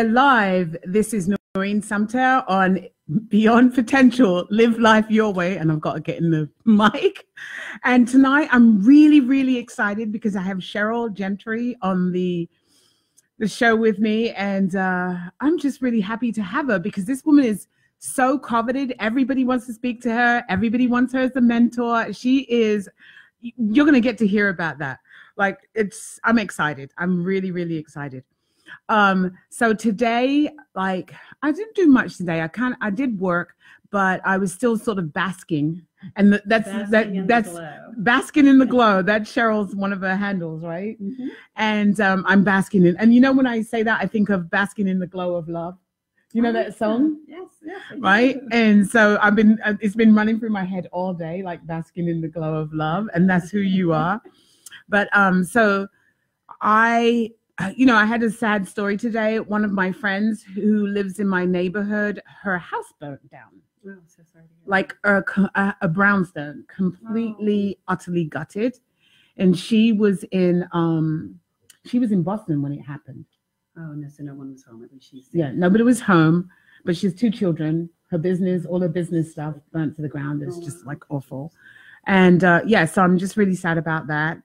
we're live. This is Noreen Sumpter on Beyond Potential, Live Life Your Way. And I've got to get in the mic. And tonight I'm really, really excited because I have Cheryl Gentry on the the show with me. And uh, I'm just really happy to have her because this woman is so coveted. Everybody wants to speak to her. Everybody wants her as a mentor. She is, you're going to get to hear about that. Like it's, I'm excited. I'm really, really excited. Um, so today, like I didn't do much today. I kind of I did work, but I was still sort of basking. And th- that's Basking that that's basking in the glow. That's Cheryl's one of her handles, right? Mhm. And um, I'm basking in. And you know when I say that, I think of basking in the glow of love. You know Oh, that song? Yes, yes. Right and so i've been uh, it's been running through my head all day like basking in the glow of love and that's who you are but um so i you know i had a sad story today one of my friends who lives in my neighborhood her house burnt down Oh, so sorry to hear that. like a, a, a brownstone completely utterly gutted and she was in um she was in boston when it happened Oh, no, so no one was home. At least she's yeah, nobody was home, but she has two children. Her business, all her business stuff burnt to the ground. It's just like awful. And uh, yeah, so I'm just really sad about that.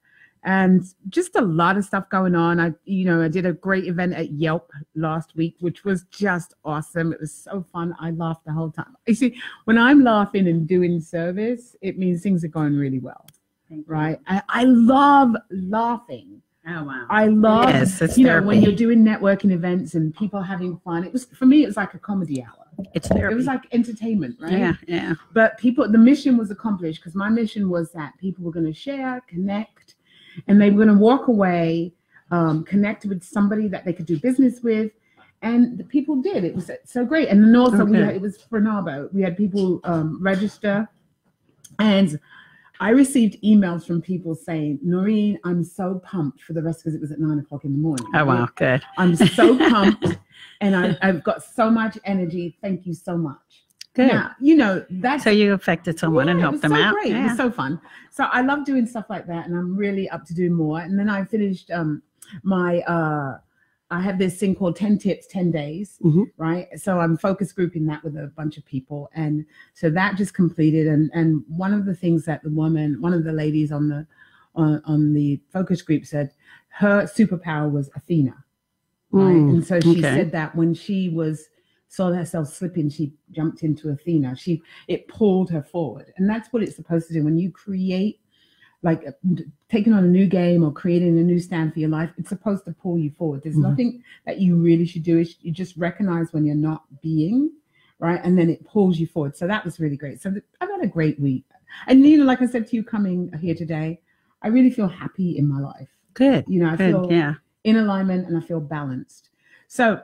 And just a lot of stuff going on. I, you know, I did a great event at Yelp last week, which was just awesome. It was so fun. I laughed the whole time. You see, when I'm laughing and doing service, it means things are going really well, Thank right? I, I love laughing. Oh, wow. I love, Yes, it's you know, when you're doing networking events and people having fun. It was for me, it was like a comedy hour. It's It was like entertainment, right? yeah, yeah. But people, the mission was accomplished because my mission was that people were going to share, connect, and they were going to walk away, um, connect with somebody that they could do business with. And the people did. It was so great. And then also, we had, it was for Nabo. We had people um, register. And I received emails from people saying, Noreen, I'm so pumped for the rest because it was at nine o'clock in the morning. Oh wow, good. I'm so pumped and I, I've got so much energy. Thank you so much. Good. Now, you know, that's So you affected someone and yeah, it helped them so out. Great. It was so fun. So I love doing stuff like that, and I'm really up to do more. And then I finished um my uh I have this thing called 10 tips, 10 days, Mhm. right? So I'm focus grouping that with a bunch of people. And so that just completed. And and one of the things that the woman, one of the ladies on the on, on the focus group said her superpower was Athena. Right. Mm, and so she okay. said that when she was saw herself slipping, she jumped into Athena. She it pulled her forward. And that's what it's supposed to do. When you create like a- taking on a new game or creating a new stand for your life, it's supposed to pull you forward. There's Mhm. nothing that you really should do. Is you just recognize when you're not being right, and then it pulls you forward. So that was really great. So th- I've had a great week, and Nina, like I said to you coming here today, I really feel happy in my life. Good. You know, I Good. feel Yeah. in alignment and I feel balanced. So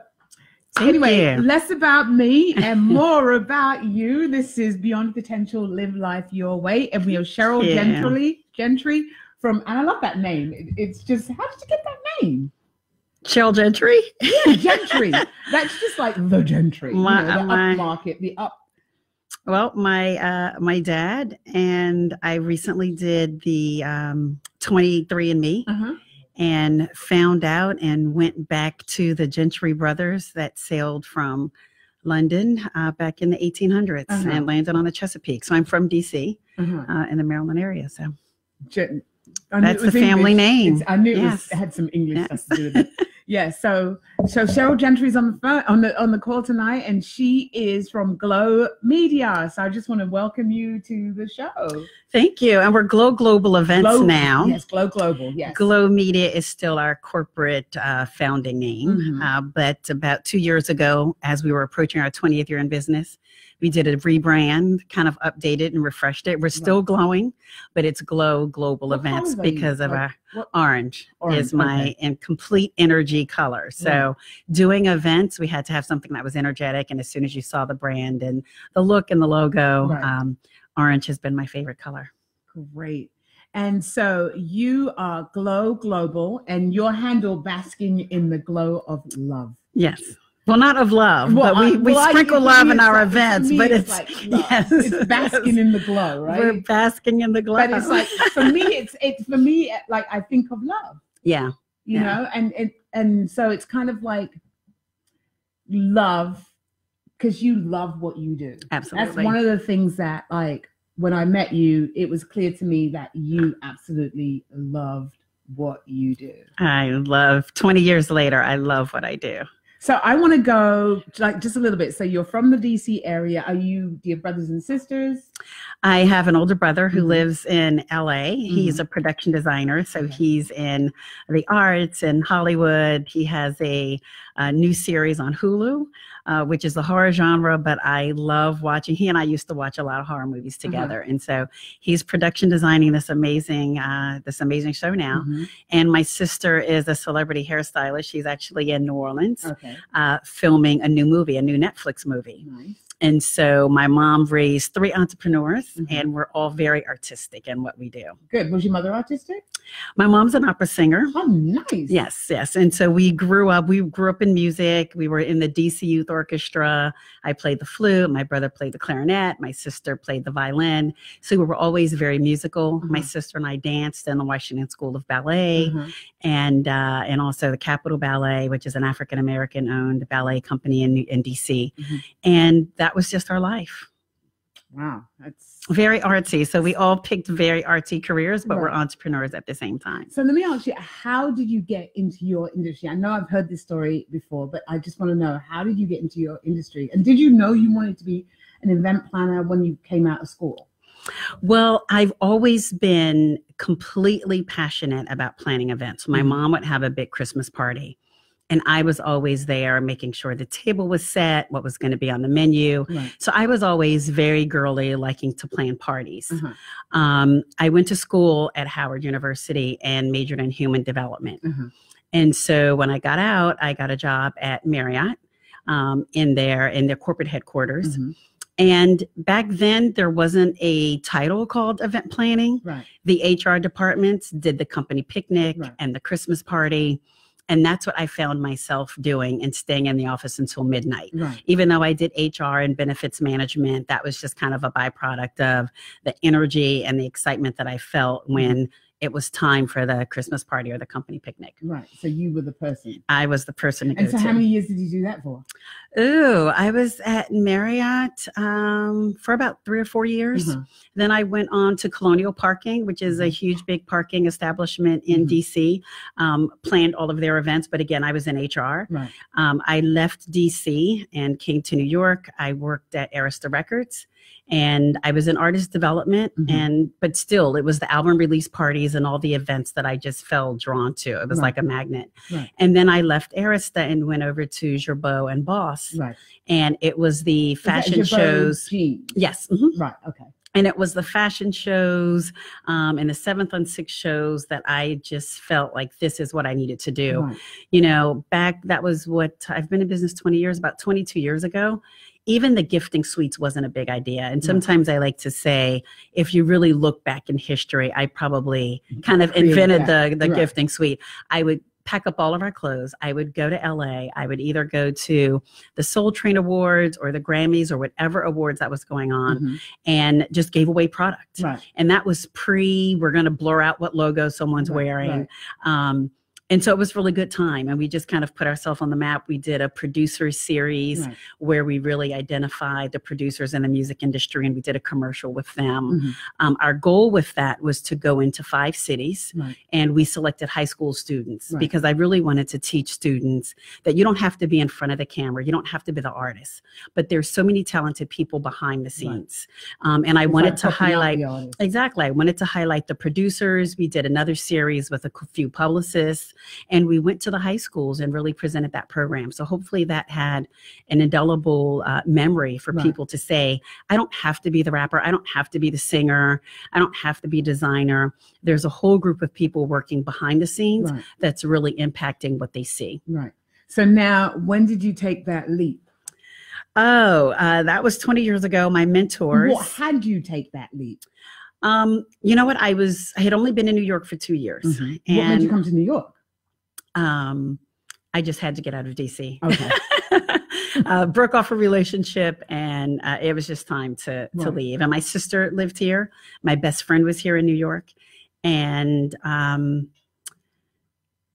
Anyway, less about me and more about you. This is Beyond Potential, Live Life Your Way. And we have Cheryl Yeah. Gentry, Gentry from, and I love that name. It- it's just, how did you get that name? Cheryl Gentry. Yeah, Gentry. That's just like the Gentry. you know, the my- upmarket, the up. Well, my uh, my dad and I recently did the um, 23andMe Uh-huh. And found out and went back to the Gentry brothers that sailed from London uh, back in the 1800s Uh-huh. and landed on the Chesapeake. So I'm from DC Uh-huh. uh, in the Maryland area. So Gen- That's the family English. name. It's- I knew it, was, it had some English Yes. stuff to do with it. yeah. So, so Cheryl Gentry's on the phone on the on the call tonight, and she is from Glow Media. So I just want to welcome you to the show. thank you. And we're Glow Global Events Glow, now. Yes, Glow Global. Yes. Glow Media is still our corporate uh, founding name. Mhm. Uh, but about two years ago, as we were approaching our 20th year in business, we did a rebrand, kind of updated and refreshed it. We're still glowing, but it's Glow Global What Events colors are you? because of Like, our what- orange, Orange, is my okay. and complete energy color. So doing events, we had to have something that was energetic. And as soon as you saw the brand and the look and the logo, Right. um, orange has been my favorite color. Great. And so you are Glow Global, and your handle basking in the glow of love. Yes. Well, not of love, Well, but we, we well, sprinkle love in our like- events, but it's it's, like yes, it's basking in the glow, right? We're basking in the glow. but it's like for me it's it's for me like i think of love yeah, you Yeah. know and and and so it's kind of like love because you love what you do. Absolutely. That's one of the things that, like, when I met you, it was clear to me that you absolutely loved what you do. I love 20 years later, I love what I do. So I want to go like just a little bit. So you're from the DC area. Are you do you have brothers and sisters? I have an older brother who Mhm. lives in LA. He's a production designer, so Okay. he's in the arts and Hollywood. He has a, a new series on Hulu, uh, which is the horror genre. But I love watching. He and I used to watch a lot of horror movies Uh-huh. together, and so he's production designing this amazing uh, this amazing show now. Mhm. And my sister is a celebrity hairstylist. She's actually in New Orleans. Okay. Uh, filming a new movie, a new Netflix movie. Nice. And so my mom raised three entrepreneurs, Mhm. and we're all very artistic in what we do. Good. Was your mother autistic? My mom's an opera singer. Oh, nice. Yes, yes. And so we grew up, we grew up in music. We were in the DC Youth Orchestra. I played the flute. My brother played the clarinet. My sister played the violin. So we were always very musical. My Mhm. sister and I danced in the Washington School of Ballet Mhm. and uh, and also the Capitol Ballet, which is an African American owned ballet company in, in DC. Mhm. And that was just our life. Wow. That's Very artsy. So we all picked very artsy careers, but we're entrepreneurs at the same time. So let me ask you, how did you get into your industry? I know I've heard this story before, but I just want to know how did you get into your industry? And did you know you wanted to be an event planner when you came out of school? Well, I've always been completely passionate about planning events. My Mhm. mom would have a big Christmas party, and I was always there making sure the table was set, what was going to be on the menu. Right. So I was always very girly, liking to plan parties. Uh-huh. Um, I went to school at Howard University and majored in human development. Uh-huh. And so when I got out, I got a job at Marriott um, in their in their corporate headquarters. Mhm. And back then, there wasn't a title called event planning. Right. The HR departments did the company picnic Right. and the Christmas party. And that's what I found myself doing and staying in the office until midnight. Right. Even though I did HR and benefits management, that was just kind of a byproduct of the energy and the excitement that I felt Mm-hmm. when it was time for the Christmas party or the company picnic. Right. So you were the person. I was the person to go And so to. how many years did you do that for? Ooh, I was at Marriott um, for about three or four years. Mhm. Then I went on to Colonial Parking, which is a huge, big parking establishment in Mhm. DC. Um, planned all of their events, but again, I was in HR. Right. Um, I left DC and came to New York. I worked at Arista Records, and I was in artist development. Mhm. And but still, it was the album release parties and all the events that I just felt drawn to. It was Right. like a magnet. Right. And then I left Arista and went over to Girbaud and Boss, Right. and it was the fashion shows. Yes. mhm Right. Okay. and it was the fashion shows um, and the seventh on six shows that I just felt like this is what I needed to do. Right. You know, back that was what I've been in business 20 years, about 22 years ago. Even the gifting suites wasn't a big idea. And sometimes I like to say, if you really look back in history, I probably kind of invented the, the Right. gifting suite. I would pack up all of our clothes. I would go to LA. I would either go to the Soul Train Awards or the Grammys or whatever awards that was going on Mhm. and just gave away product. Right. And that was pre, we're going to blur out what logo someone's Right, wearing. right. Um, and so it was really good time. And we just kind of put ourselves on the map. We did a producer series Right. where we really identified the producers in the music industry and we did a commercial with them. Mhm. Um, our goal with that was to go into five cities Right. and we selected high school students Right. because I really wanted to teach students that you don't have to be in front of the camera, you don't have to be the artist, but there's so many talented people behind the scenes. Um, and I It's wanted to highlight. Exactly. I wanted to highlight the producers. We did another series with a few publicists, and we went to the high schools and really presented that program. So hopefully that had an indelible uh, memory for Right. people to say, I don't have to be the rapper. I don't have to be the singer. I don't have to be designer. There's a whole group of people working behind the scenes Right. that's really impacting what they see. Right. So now, when did you take that leap? Oh, uh, that was 20 years ago. My mentors. What had you take that leap? Um, you know what? I was I had only been in New York for two years, Mhm. What made and you come to New York? Um, I just had to get out of DC. Okay. uh, broke off a relationship, and uh, it was just time to to leave. And my sister lived here. My best friend was here in New York, and um,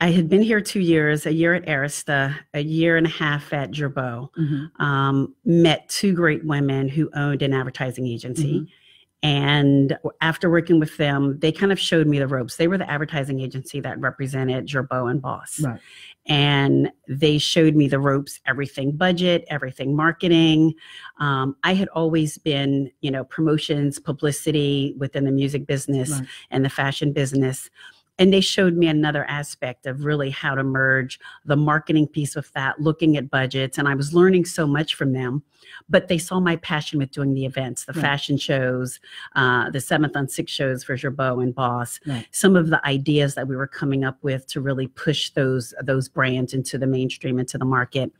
I had been here two years, a year at Arista, a year and a half at Girbaud. Mhm. Um, met two great women who owned an advertising agency. Mm-hmm. And after working with them, they kind of showed me the ropes. They were the advertising agency that represented Girbaud and Boss. Right. And they showed me the ropes, everything budget, everything marketing. Um, I had always been, you know, promotions, publicity within the music business Right. and the fashion business. And they showed me another aspect of really how to merge the marketing piece with that, looking at budgets. And I was learning so much from them. But they saw my passion with doing the events, the Right. fashion shows, uh, the seventh on six shows for Girbaud and Boss, Right. some of the ideas that we were coming up with to really push those those brands into the mainstream, into the market.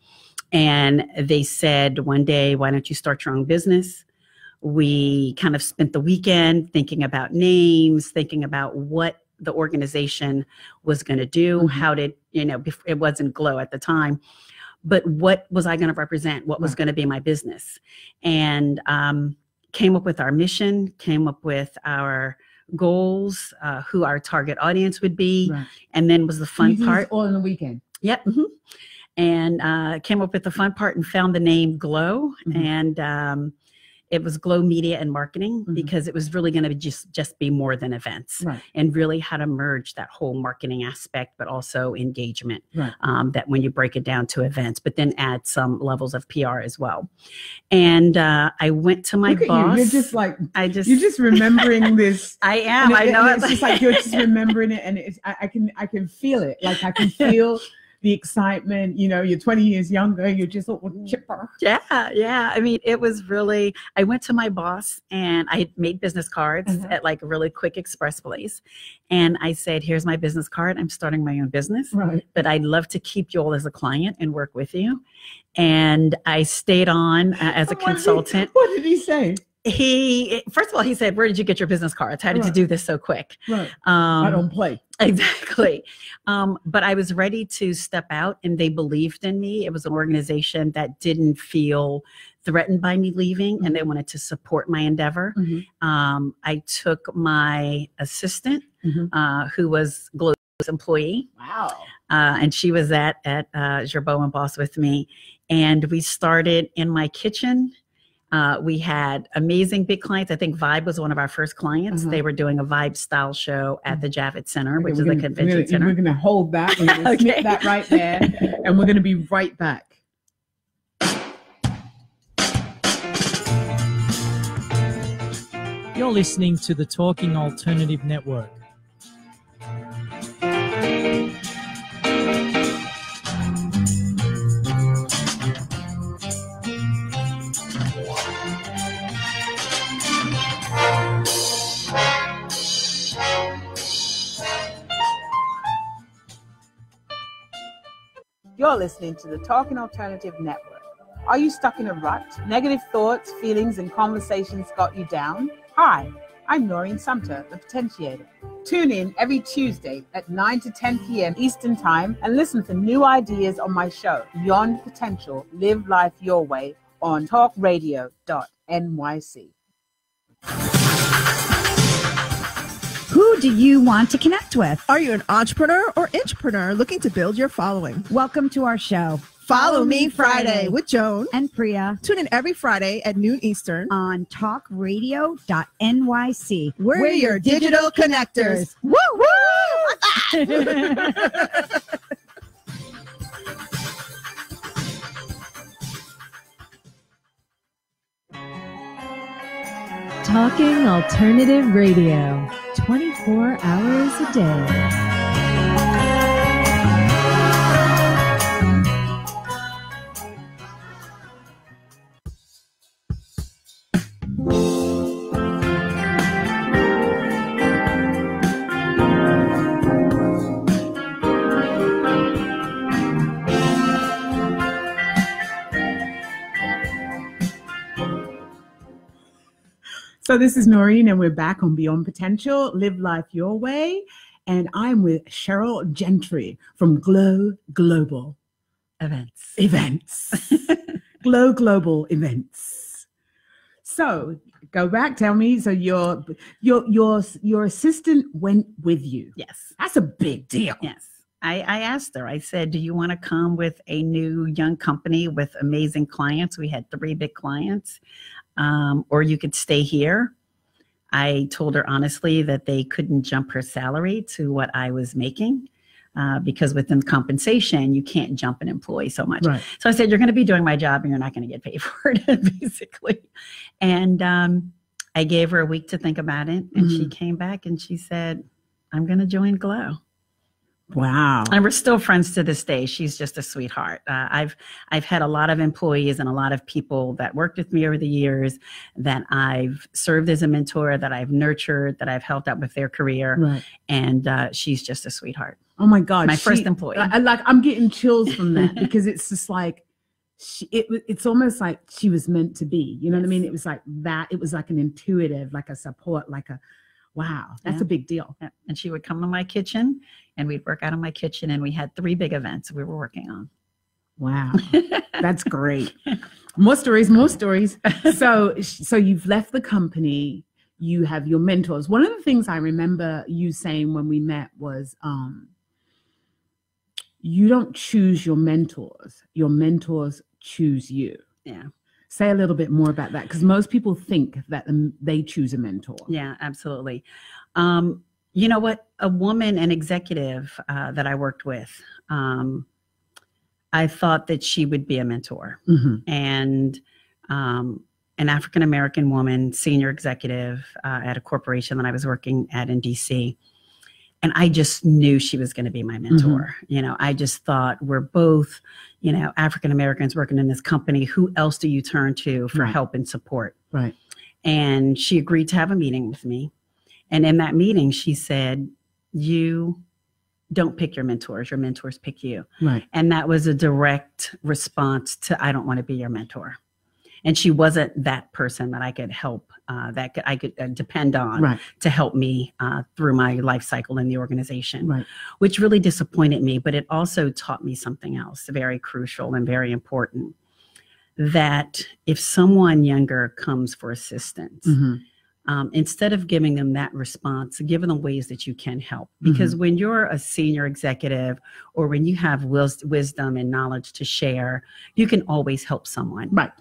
And they said one day, why don't you start your own business? We kind of spent the weekend thinking about names, thinking about what the organization was going to do. Mhm. How did, you know, it wasn't Glow at the time, but what was I going to represent? What was Right. going to be my business? And um, came up with our mission, came up with our goals, uh, who our target audience would be, Right. and then was the fun part. all in the weekend. Yep. mhm. And uh, came up with the fun part and found the name Glow, Mhm. and um, it was Glow Media and Marketing Mhm. because it was really going to just just be more than events, Right. and really how to merge that whole marketing aspect, but also engagement. Right. Um, that when you break it down to events, but then add some levels of PR as well. And uh, I went to my boss. you. You're just like I just you're just remembering this. I am. and I know. and It's just like you're just remembering it, and it's I, I can I can feel it. Like I can feel the excitement. You know, you're 20 years younger. You're just all chipper. Yeah, yeah. I mean, it was really. I went to my boss and I made business cards Mhm. at like a really quick express place, and I said, "Here's my business card. I'm starting my own business, Right. but I'd love to keep you all as a client and work with you." And I stayed on uh, as a What did he- consultant. What did he say? He first of all, he said, "Where did you get your business cards? How did you do this so quick?" Right. Um, I don't play. Exactly. Um, but I was ready to step out and they believed in me. It was an organization that didn't feel threatened by me leaving and they wanted to support my endeavor. Mhm. Um, I took my assistant, Mhm. uh, who was Glow's employee, Wow. uh, and she was at, at uh, Girbaud and Boss with me. And we started in my kitchen. Uh, we had amazing big clients. I think Vibe was one of our first clients. Uh-huh. They were doing a Vibe style show at the Javits Center, Okay, which is gonna- a convention we're gonna, center. We're going to hold that. We're going to Okay. snip that right there, and we're going to be right back. You're listening to the Talking Alternative Network. You're listening to the Talking Alternative Network. Are you stuck in a rut? Negative thoughts, feelings, and conversations got you down? Hi, I'm Noreen Sumpter, the Potentiator. Tune in every Tuesday at 9 to 10 p.m. Eastern Time and listen for new ideas on my show, Beyond Potential Live Life Your Way, on talkradio.nyc. Who do you want to connect with? Are you an entrepreneur or intrapreneur looking to build your following? Welcome to our show. Follow Me Friday with Joan. and Priya Tune in every Friday at noon Eastern. on talkradio.nyc. We're, your digital connectors. Woo woo! Talking Alternative Radio, 24 hours a day. This is Noreen, and we're back on Beyond Potential, Live Life Your Way. And I'm with Cheryl Gentry from Glow Global Events. Events. Glow Global Events. So go back, tell me. So your your your your assistant went with you. Yes. That's a big deal. Yes. I, I asked her, I said, Do you want to come with a new young company with amazing clients? We had three big clients, um, or you could stay here. I told her honestly that they couldn't jump her salary to what I was making. Uh, because within compensation, you can't jump an employee so much. Right. So I said, You're going to be doing my job and you're not going to get paid for it, basically. And um, I gave her a week to think about it. And she came back and she said, I'm going to join Glow. Wow. And we're still friends to this day. She's just a sweetheart. Uh, I've I've had a lot of employees and a lot of people that worked with me over the years that I've served as a mentor, that I've nurtured, that I've helped out with their career, Right. and uh, she's just a sweetheart. Oh my God. My she- first employee. I, like I'm getting chills from that because it's just like she, it, it's almost like she was meant to be. You know what I mean? It was like that. It was like an intuitive, like a support, like a wow. That's Yeah. a big deal. And she would come to my kitchen, and we'd work out in my kitchen, and we had three big events we were working on. Wow. That's great. More stories, more stories. So, so you've left the company. You have your mentors. One of the things I remember you saying when we met was, um, you don't choose your mentors. Your mentors choose you. Yeah. Say a little bit more about that because most people think that they choose a mentor. Yeah, absolutely. Um, you know what? A woman, an executive uh, that I worked with, um, I thought that she would be a mentor. Mhm. And um, an African American woman, senior executive uh, at a corporation that I was working at in DC. And I just knew she was going to be my mm-hmm. mentor. You know, I just thought we're both, you know, African Americans working in this company. Who else do you turn to for Right. help and support? Right. And she agreed to have a meeting with me. And in that meeting, she said, You don't pick your mentors, your mentors pick you. Right. And that was a direct response to, I don't want to be your mentor. And she wasn't that person that I could help, uh, that I could uh, depend on Right. to help me uh, through my life cycle in the organization, Right. which really disappointed me. But it also taught me something else very crucial and very important that if someone younger comes for assistance, Mhm. um, instead of giving them that response, give them ways that you can help. Because when you're a senior executive or when you have wis- wisdom and knowledge to share, you can always help someone. Right.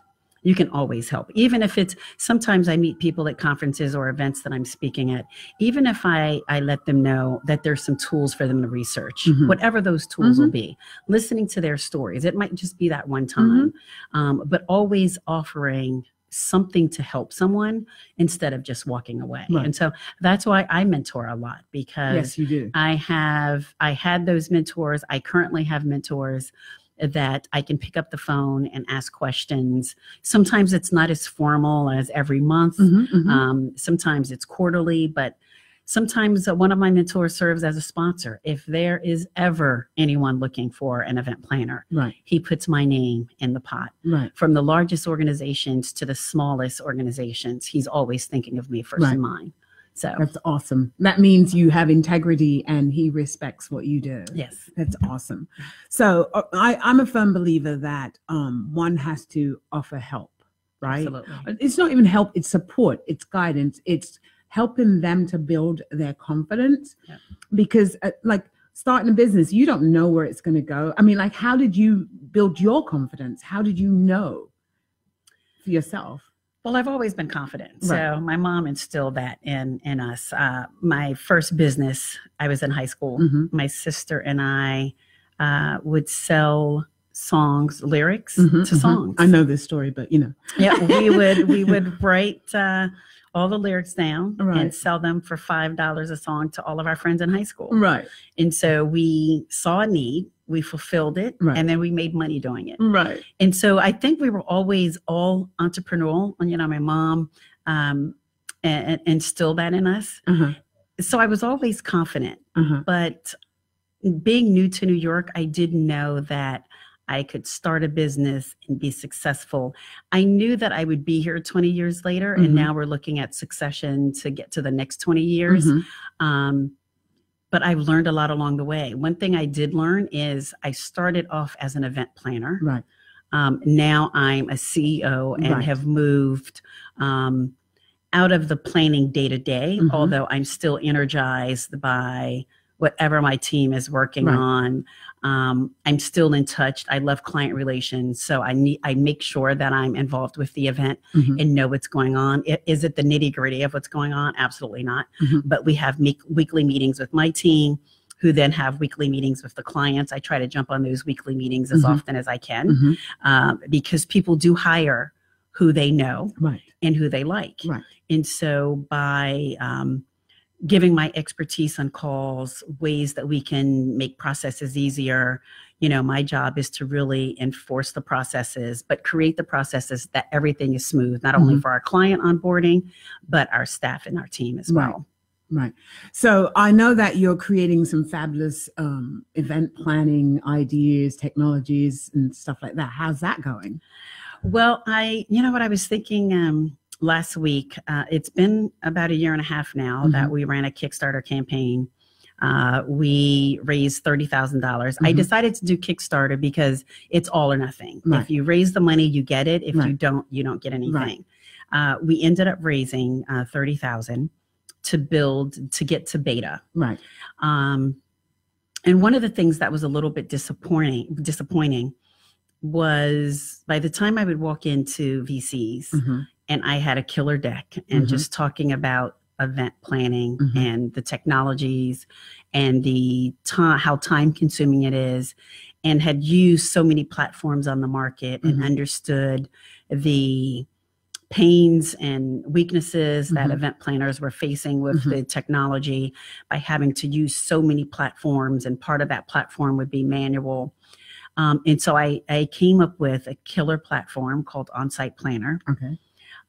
You can always help. Even if it's sometimes I meet people at conferences or events that I'm speaking at, even if I, I let them know that there's some tools for them to research, Mhm. whatever those tools will be, listening to their stories. It might just be that one time, um, but always offering something to help someone instead of just walking away. Right. And so that's why I mentor a lot because Yes, you do. I have I had those mentors. I currently have mentors that I can pick up the phone and ask questions. Sometimes it's not as formal as every month. Mhm, mhm. Um, sometimes it's quarterly, but sometimes uh, one of my mentors serves as a sponsor. If there is ever anyone looking for an event planner, right. he puts my name in the pot. Right. From the largest organizations to the smallest organizations, he's always thinking of me first Right. in mind. So, That's awesome. That means you have integrity and he respects what you do. yes. That's awesome. So uh, I, I'm a firm believer that um, one has to offer help, right? Absolutely. It's not even help, it's support, it's guidance, it's helping them to build their confidence. Yeah. Because, uh, like, starting a business, you don't know where it's going to go. I mean, like, how did you build your confidence? How did you know for yourself? Well, I've always been confident. Right. So my mom instilled that in in us. Uh, my first business, I was in high school. Mhm. My sister and I uh, would sell songs, lyrics Mhm, to mhm. songs. I know this story, but you know, Yeah, we would we would write uh, all the lyrics down Right. and sell them for five dollars a song to all of our friends in high school. right, And so we saw a need, we fulfilled it, Right. and then we made money doing it. right, And so I think we were always all entrepreneurial. And, you know, my mom um, and, instilled that in us. uh huh, So I was always confident. uh huh, But being new to New York, I didn't know that I could start a business and be successful. I knew that I would be here 20 years later. Mhm. And now we're looking at succession to get to the next 20 years. Mhm. Um, but I've learned a lot along the way. One thing I did learn is I started off as an event planner. right, Um, now I'm a CEO and Right. have moved um, out of the planning day to day, although I'm still energized by whatever my team is working Right. on. Um, I'm still in touch. I love client relations, so I need I make sure that I'm involved with the event Mhm. and know what's going on. Is it the nitty gritty of what's going on? Absolutely not. Mhm. But we have meek- weekly meetings with my team, who then have weekly meetings with the clients. I try to jump on those weekly meetings as Mhm. often as I can Mhm. um, because people do hire who they know Right. and who they like. Right. And so by um, giving my expertise on calls, ways that we can make processes easier, you know, my job is to really enforce the processes, but create the processes that everything is smooth, not only Mhm. for our client onboarding, but our staff and our team as Right. well. Right. So I know that you're creating some fabulous um, event planning ideas, technologies, and stuff like that. How's that going? Well, I, you know what, I was thinking um, last week. Uh, it's been about a year and a half now that Mhm. we ran a Kickstarter campaign. Uh, we raised thirty thousand dollars. I Mhm. decided to do Kickstarter because it's all or nothing. Right. If you raise the money, you get it. If you don't, you don't get anything. Right. Uh, we ended up raising uh, thirty thousand to build to get to beta. Right. Um, and one of the things that was a little bit disappointing disappointing was by the time I would walk into VCs Mhm. And I had a killer deck and Mhm. just talking about event planning Mhm. and the technologies and the time how time consuming it is and had used so many platforms on the market and Mhm. understood the pains and weaknesses that Mhm. event planners were facing with Mhm. the technology by having to use so many platforms and part of that platform would be manual um, and so I, I came up with a killer platform called onsite planner Okay.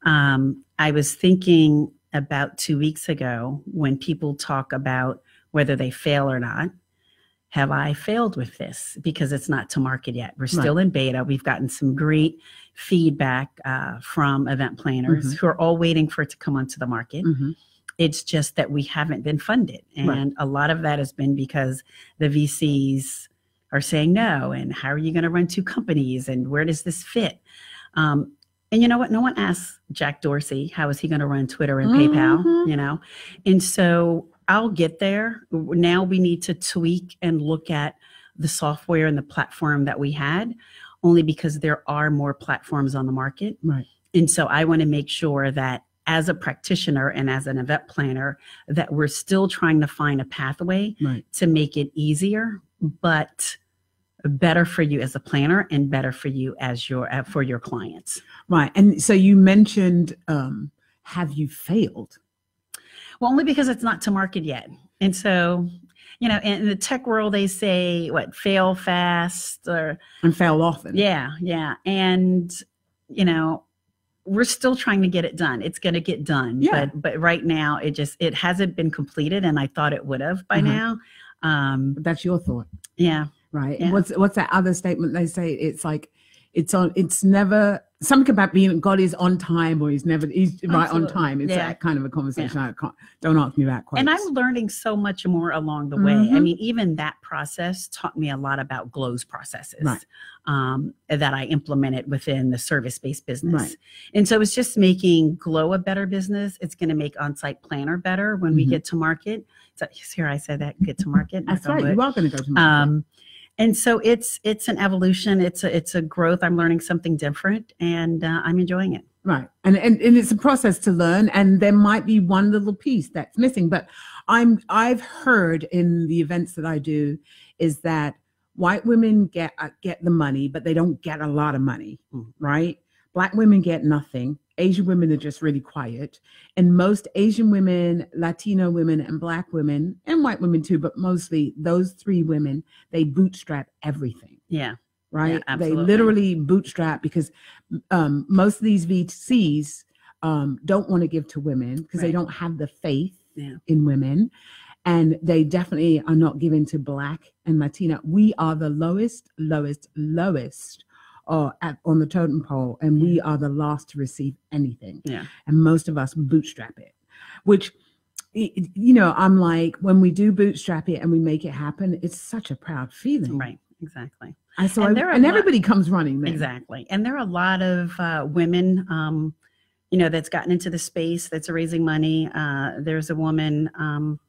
Um, I was thinking about two weeks ago when people talk about whether they fail or not. Have I failed with this? Because it's not to market yet. We're still in beta. We've gotten some great feedback uh, from event planners who are all waiting for it to come onto the market. Mhm. It's just that we haven't been funded. And Right. a lot of that has been because the VCs are saying no. And how are you going to run two companies? And where does this fit? Um, and you know what? No one asks Jack Dorsey how is he going to run Twitter and PayPal, Mhm. you know? And so I'll get there. Now we need to tweak and look at the software and the platform that we had, only because there are more platforms on the market. Right. And so I want to make sure that as a practitioner and as an event planner, that we're still trying to find a pathway Right. to make it easier, but better for you as a planner and better for you as your uh, for your clients. Right. And so you mentioned, um, have you failed? Well, only because it's not to market yet. And so, you know, in the tech world, they say what fail fast or And fail often? yeah, yeah. And, you know, we're still trying to get it done. It's going to get done. Yeah. But, but right now it just, it hasn't been completed and I thought it would have by Uh-huh. now. Um, But that's your thought. yeah. Right? Yeah. And what's what's that other statement they say? It's like it's on. It's never something about being God is on time or he's never he's right on time. It's Yeah. that kind of a conversation. I can't. Don't ask me that question. And I'm learning so much more along the way. I Mhm. mean, even that process taught me a lot about Glow's processes Right. um, that I implemented within the service-based business. Right. And so it's just making Glow a better business. It's going to make On-Site Planner better when we Mhm. get to market. So here I said that get to market. That's right. You are going to go to market. Um, and so it's it's an evolution. It's a it's a growth. I'm learning something different, and uh, I'm enjoying it. Right. And, and and it's a process to learn and there might be one little piece that's missing. But I'm I've heard in the events that I do is that white women get uh, get the money, but they don't get a lot of money, Mhm. right? Black women get nothing. Asian women are just really quiet. And most Asian women, Latino women, and black women, and white women too, but mostly those three women, they bootstrap everything Yeah. right? they literally bootstrap because um, most of these VCs um, don't want to give to women because they don't have the faith Yeah. in women. And they definitely are not giving to Black and Latina. We are the lowest, lowest, lowest uh, at, on the totem pole, and we are the last to receive anything. Yeah. And most of us bootstrap it, which, you know, I'm like, when we do bootstrap it and we make it happen, it's such a proud feeling. Right. Exactly. I so And I- there are and lot- everybody comes running then. Exactly. And there are a lot of uh, women, um, you know, that's gotten into the space that's raising money. Uh, there's a woman, um,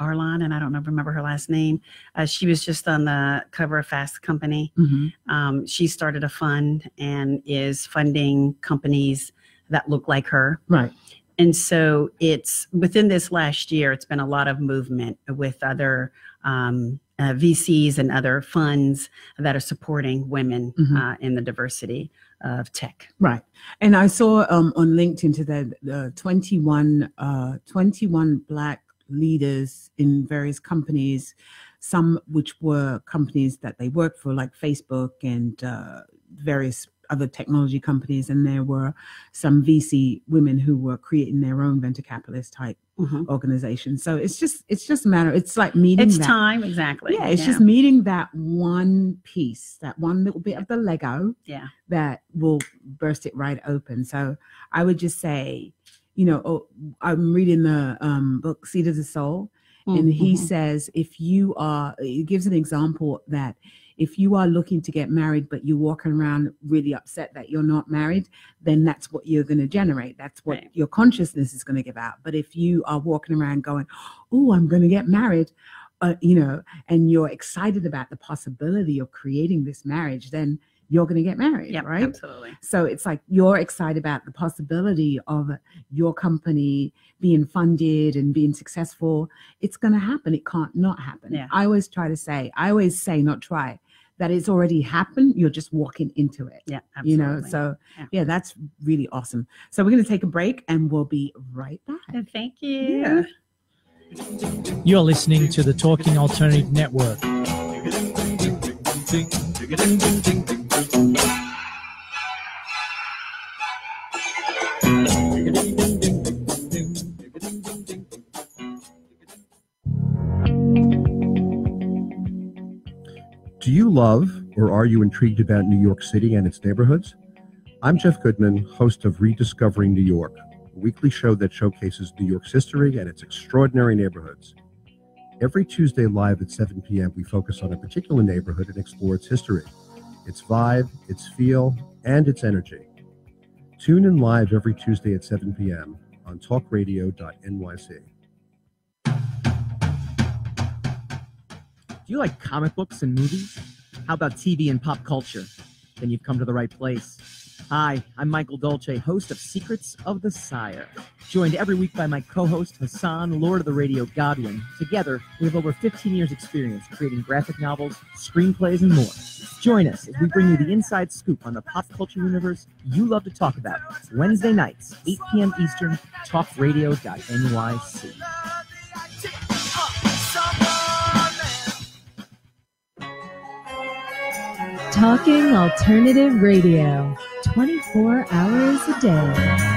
Arlan, and I don't know, remember her last name. Uh, she was just on the cover of Fast Company. Mhm. Um, she started a fund and is funding companies that look like her. Right. And so it's within this last year, it's been a lot of movement with other um, uh, VCs and other funds that are supporting women Mhm. uh, in the diversity of tech. Right. And I saw um, on LinkedIn today the 21, uh, 21 Black leaders in various companies, some which were companies that they worked for, like Facebook and uh, various other technology companies. And there were some VC women who were creating their own venture capitalist type Mhm. organizations. So it's just, it's just a matter, it's like meeting It's that. time, exactly. Yeah, it's just meeting that one piece, that one little bit of the Lego Yeah. that will burst it right open. So I would just say, you know, oh, I'm reading the um, book Seat of the Soul, and he Mhm. says if you are, he gives an example that if you are looking to get married, but you're walking around really upset that you're not married, then that's what you're going to generate. That's what Right. your consciousness is going to give out. But if you are walking around going, oh, I'm going to get married, uh, you know, and you're excited about the possibility of creating this marriage, then you're going to get married, yeah, right? absolutely. So it's like you're excited about the possibility of your company being funded and being successful. It's going to happen. It can't not happen. Yeah. I always try to say, I always say, not try, that it's already happened. You're just walking into it. Yeah, absolutely. You know, so Yeah. yeah. that's really awesome. So we're going to take a break and we'll be right back. Uh, thank you. Yeah. You're listening to the Talking Alternative Network. Do you love or are you intrigued about New York City and its neighborhoods? I'm Jeff Goodman, host of Rediscovering New York, a weekly show that showcases New York's history and its extraordinary neighborhoods. Every Tuesday live at 7 p.m., we focus on a particular neighborhood and explore its history, its vibe, its feel, and its energy. Tune in live every Tuesday at 7 p.m. on talkradio.nyc. Do you like comic books and movies? How about TV and pop culture? Then you've come to the right place. Hi, I'm Michael Dolce, host of Secrets of the Sire. Joined every week by my co host Hassan, Lord of the Radio Godwin. Together, we have over 15 years' experience creating graphic novels, screenplays, and more. Join us as we bring you the inside scoop on the pop culture universe you love to talk about. Wednesday nights, 8 p.m. Eastern, talkradio.nyc. Talking Alternative Radio, 24 hours a day.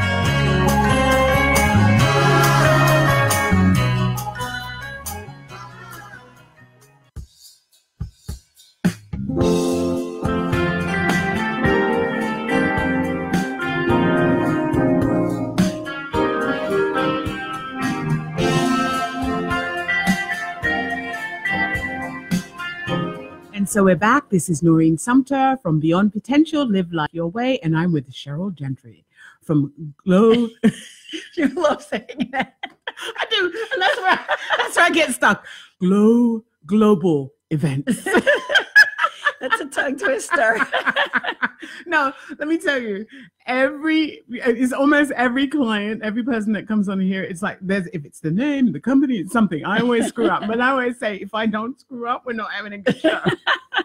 So we're back. This is Noreen Sumpter from Beyond Potential, Live Life Your Way, and I'm with Cheryl Gentry from Glow. You love saying that. I do, and that's where that's where I get stuck. Glow Global Events. That's a tongue twister. no, let me tell you, every it's almost every client, every person that comes on here, it's like there's if it's the name, the company, it's something. I always screw up, but I always say if I don't screw up, we're not having a good show.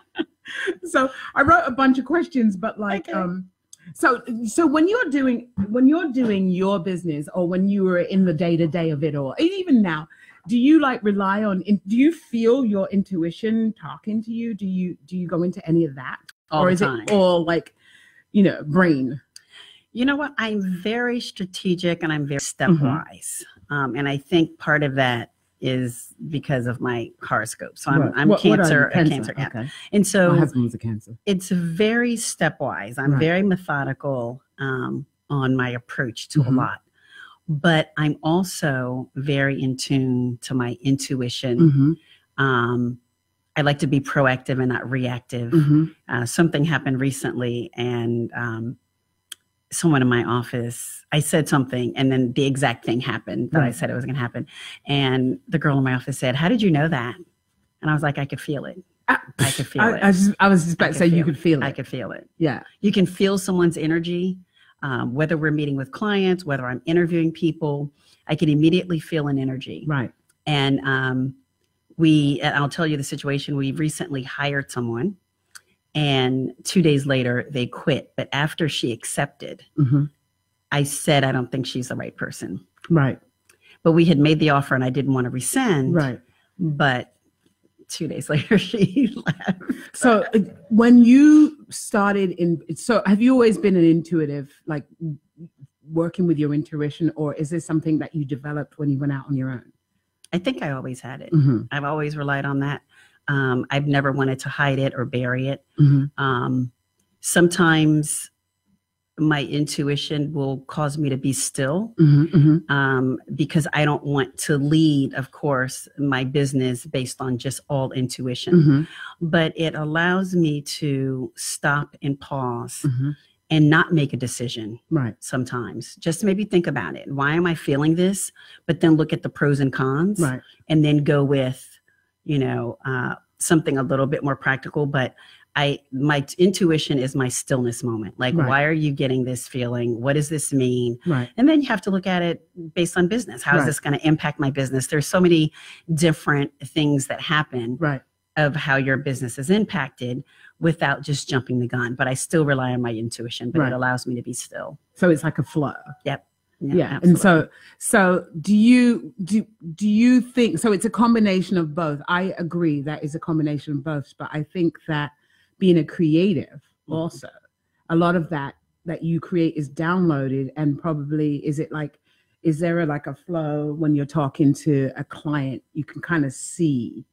so I wrote a bunch of questions, but like Okay. um so so when you're doing when you're doing your business or when you were in the day-to-day of it all, and even now, do you like rely on in, do you feel your intuition talking to you? Do you do you go into any of that? All or is time. it all like you know brain You know what? I'm very strategic and I'm very Mm-hmm. stepwise. Um, and I think part of that is because of my horoscope. So I'm, Right. I'm What- what cancer, a cancer. yeah. okay And so my husband was a cancer it's very stepwise. I'm Right. very methodical um, on my approach to Mhm. a lot. But I'm also very in tune to my intuition. mm-hmm. Um, I like to be proactive and not reactive. Mm-hmm. Uh, something happened recently, and um, someone in my office, I said something and then the exact thing happened that I said it was going to happen. And the girl in my office said, How did you know that? And I was like, I could feel it. I, I could feel I, it. I, just, I was just about to say you could feel it. I could feel it. yeah. You can feel someone's energy, um, whether we're meeting with clients, whether I'm interviewing people. I can immediately feel an energy. Right. And um, we, and I'll tell you the situation. We recently hired someone, and two days later they quit. But after she accepted, hmm I said, I don't think she's the right person. Right. But we had made the offer, and I didn't want to rescind. Right. But two days later, she left. So uh, when you started in, so have you always been an intuitive, like working with your intuition, or is this something that you developed when you went out on your own? I think I always had it. Mm-hmm. I've always relied on that. Um, I've never wanted to hide it or bury it. Mhm. Um, sometimes my intuition will cause me to be still Mm-hmm. um, because I don't want to lead, of course, my business based on just all intuition. Mm-hmm. But it allows me to stop and pause Mm-hmm. and not make a decision Right. sometimes. Just maybe think about it. Why am I feeling this? But then look at the pros and cons Right. and then go with you know uh, something a little bit more practical but i my intuition is my stillness moment like Right. why are you getting this feeling what does this mean Right. and then you have to look at it based on business how is Right. this going to impact my business there's so many different things that happen Right. of how your business is impacted without just jumping the gun but i still rely on my intuition but it allows me to be still So it's like a flow. Yep. Yeah and so so do you do do you think so it's a combination of both i agree that is a combination of both but i think that being a creative Mhm. also a lot of that that you create is downloaded and probably is it like is there a, like a flow when you're talking to a client you can kind of see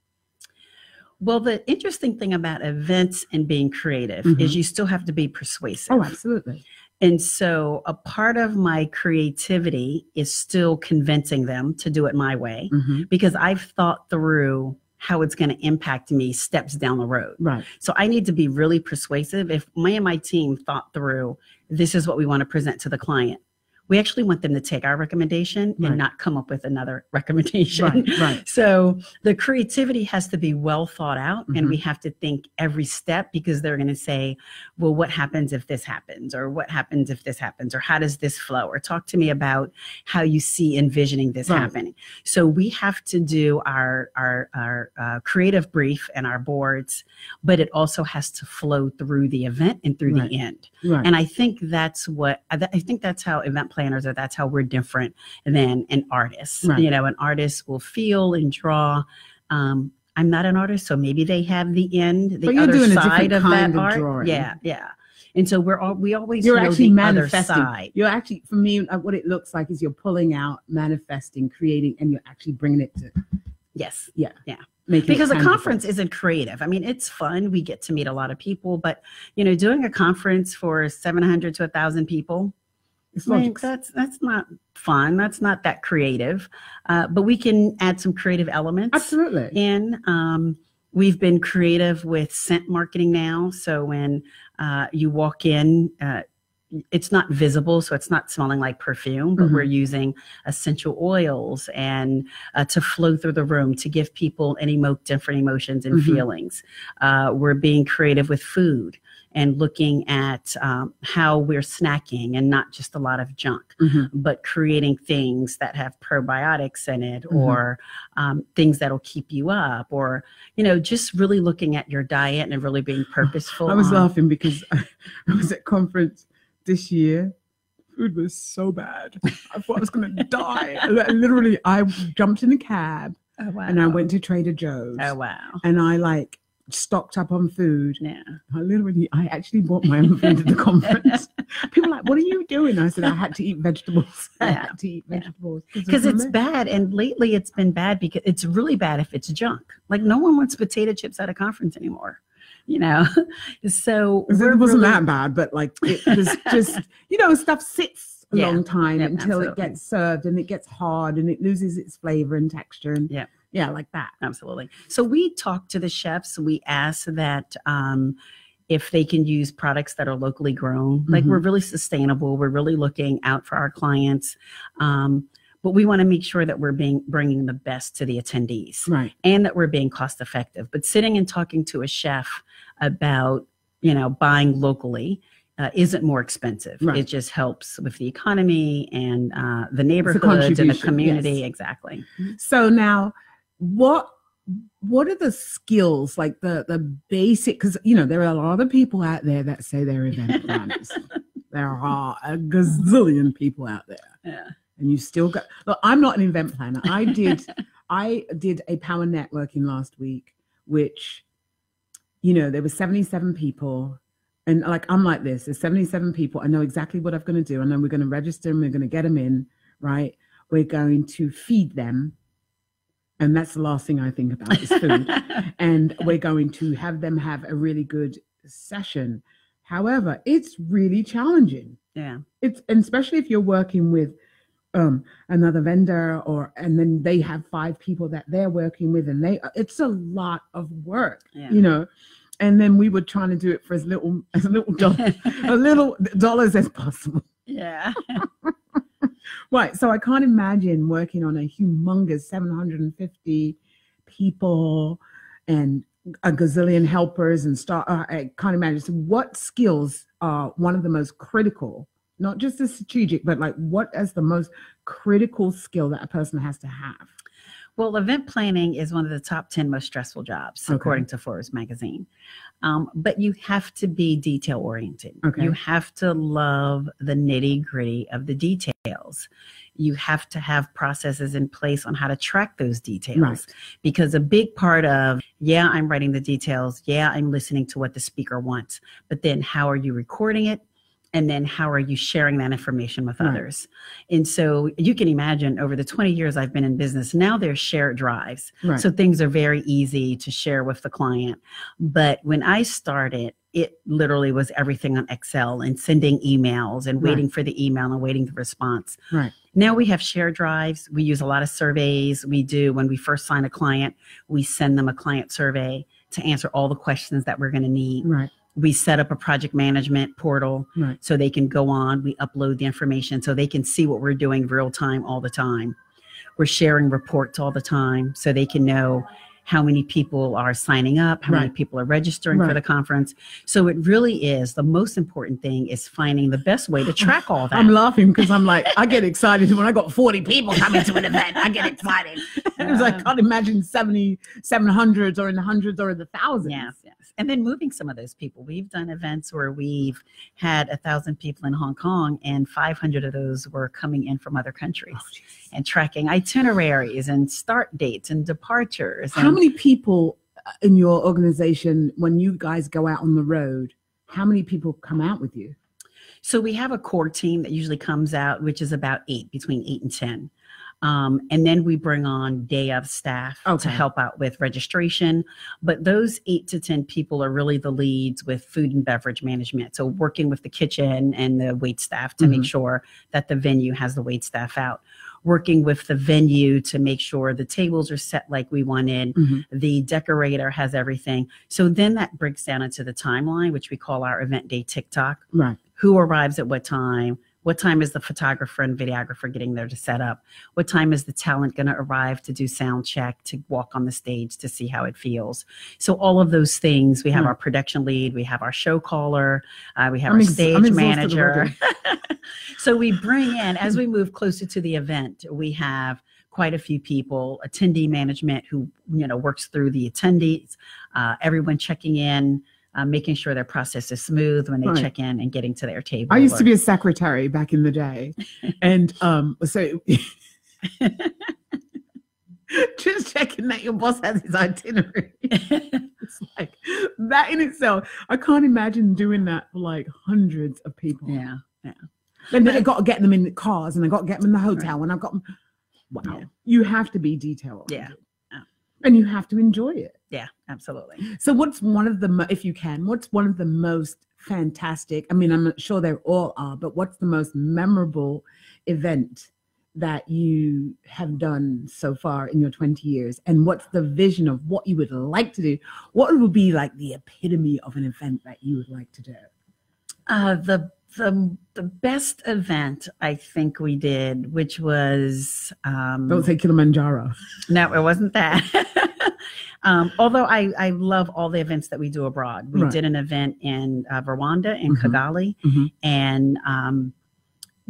well the interesting thing about events and being creative Mhm. is you still have to be persuasive oh absolutely And so a part of my creativity is still convincing them to do it my way Mhm. because I've thought through how it's going to impact me steps down the road. right So I need to be really persuasive. If me and my team thought through this is what we want to present to the client, we actually want them to take our recommendation Right. and not come up with another recommendation. right right So the creativity has to be well thought out, and Mhm. we have to think every step because they're going to say, "Well, what happens if this happens?" or "What happens if this happens?" or "How does this flow?" or "Talk to me about how you see envisioning this happening." So we have to do our our our uh, creative brief and our boards, but it also has to flow through the event and through the end. right And I think that's what I th- I think that's how event planners or that's how we're different than an artist. Right. You know, an artist will feel and draw. Um, I'm not an artist, so maybe they have the end, the But you're other doing a side different of that of art. drawing. Yeah, yeah. And so we're all we always you're actually manifesting you're actually for me uh, what it looks like is you're pulling out manifesting creating and you're actually bringing it to Yes. Yeah. Yeah. Making because a conference isn't creative. I mean, it's fun. We get to meet a lot of people, but you know, doing a conference for 700 to 1,000 people, it's I mean, logic. that's that's not fun. That's not that creative. Uh, but we can add some creative elements absolutely in. Um, we've been creative with scent marketing now. So when uh, you walk in, uh, it's not visible, so it's not smelling like perfume, but Mhm. we're using essential oils and uh, to flow through the room to give people any emote different emotions and Mhm. feelings. Uh, we're being creative with food and looking at um, how we're snacking and not just a lot of junk Mhm. but creating things that have probiotics in it Mhm. or um, things that'll keep you up or you know just really looking at your diet and really being purposeful I was on- laughing because I, I was at conference this year. Food was so bad. I thought I was going to die. Literally, I jumped in a cab oh, wow. and I went to Trader Joe's oh wow and I like stocked up on food. yeah I literally, I actually bought my own food at the conference. People like, "What are you doing?" I said, "I had to eat vegetables. I had to eat vegetables because it's remember- bad and lately it's been bad because it's really bad if it's junk like no one wants potato chips at a conference anymore you know so It wasn't really- that bad, but like it was just, you know, stuff sits a Yeah. long time Yep, until it gets served and it gets hard and it loses its flavor and texture. And Yep. yeah, like that. Absolutely. So we talk to the chefs. We ask that um, if they can use products that are locally grown. Like we're Mm-hmm. really sustainable. We're really looking out for our clients. Um, but we want to make sure that we're being bringing the best to the attendees Right. and that we're being cost effective. But sitting and talking to a chef about, you know, buying locally uh, isn't more expensive. Right. It just helps with the economy and uh, the neighborhoods and the community. yes. Exactly. So now, what what are the skills like the the basic? Because you know there are a lot of people out there that say they're event planners. there are a gazillion people out there, Yeah. and you still got. Look, I'm not an event planner. I did I did a power networking last week, which you know there were 77 people. And like I'm like this, there's 77 people. I know exactly what I'm going to do. I know we're going to register them. We're going to get them in, right? We're going to feed them and that's the last thing I think about is food. and we're going to have them have a really good session. However, it's really challenging. yeah. It's and especially if you're working with um another vendor or and then they have five people that they're working with and they it's a lot of work, Yeah. you know. And then we were trying to do it for as little as little dollars, as little dollars as possible. yeah. Right. So I can't imagine working on a humongous 750 people and a gazillion helpers and start. Uh, I can't imagine. So what skills are one of the most critical, not just the strategic, but like what is the most critical skill that a person has to have? Well, event planning is one of the top 10 most stressful jobs, Okay. according to Forbes magazine. Um, but you have to be detail oriented. Okay. You have to love the nitty gritty of the details. You have to have processes in place on how to track those details. Right. Because a big part of, yeah, I'm writing the details. Yeah, I'm listening to what the speaker wants. But then how are you recording it? And then how are you sharing that information with Right. others? And so you can imagine over the 20 years I've been in business, now there's shared drives. Right. So things are very easy to share with the client. But when I started, it literally was everything on Excel and sending emails and Right. waiting for the email and waiting the response. Right. Now we have shared drives. We use a lot of surveys. We do when we first sign a client, we send them a client survey to answer all the questions that we're going to need. Right. We set up a project management portal Right. so they can go on. We upload the information so they can see what we're doing real time all the time. We're sharing reports all the time so they can know how many people are signing up, how many people are registering for the conference. So it really is the most important thing is finding the best way to track all that. I'm laughing because I'm like, I get excited when I got 40 people coming to an event. I get excited. It was like, I can't imagine 70, 700s or in the hundreds or in the thousands. Yes, yes. And then moving some of those people. We've done events where we've had a thousand people in Hong Kong and 500 of those were coming in from other countries oh, and tracking itineraries and start dates and departures. How many people uh, in your organization, when you guys go out on the road, how many people come out with you? So we have a core team that usually comes out, which is about eight, between eight and 10. Um, and then we bring on day of staff Okay. to help out with registration. But those eight to 10 people are really the leads with food and beverage management. So working with the kitchen and the wait staff to make Mhm. sure that the venue has the wait staff out. Working with the venue to make sure the tables are set like we wanted, Mhm. the decorator has everything. So then that breaks down into the timeline, which we call our event day tick-tock Right. who arrives at what time what time is the photographer and videographer getting there to set up? What time is the talent going to arrive to do sound check to walk on the stage to see how it feels? So all of those things we have Hmm. our production lead we have our show caller uh, we have I'm our ex- I'm stage manager. So we bring in as we move closer to the event we have quite a few people attendee management who you know works through the attendees uh, everyone checking in uh, making sure their process is smooth when they Right. check in and getting to their table I used to be a secretary back in the day. And um, so just checking that your boss has his itinerary. it's like that in itself. I can't imagine doing that for like hundreds of people. yeah And then I got to get them in the cars and I got to get them in the hotel and I've got them. Wow. Yeah. You have to be detailed. Yeah. And you have to enjoy it. yeah absolutely So, what's one of the, mo- if you can, what's one of the most fantastic? I mean, I'm not sure they all are, but what's the most memorable event that you have done so far in your 20 years and what's the vision of what you would like to do what would be like the epitome of an event that you would like to do Uh, the the the best event I think we did, which was um, don't say kilimanjaro no, it wasn't that. um, although I I love all the events that we do abroad. We Right. did an event in uh, Rwanda in Mhm. Kigali, Mhm. and um,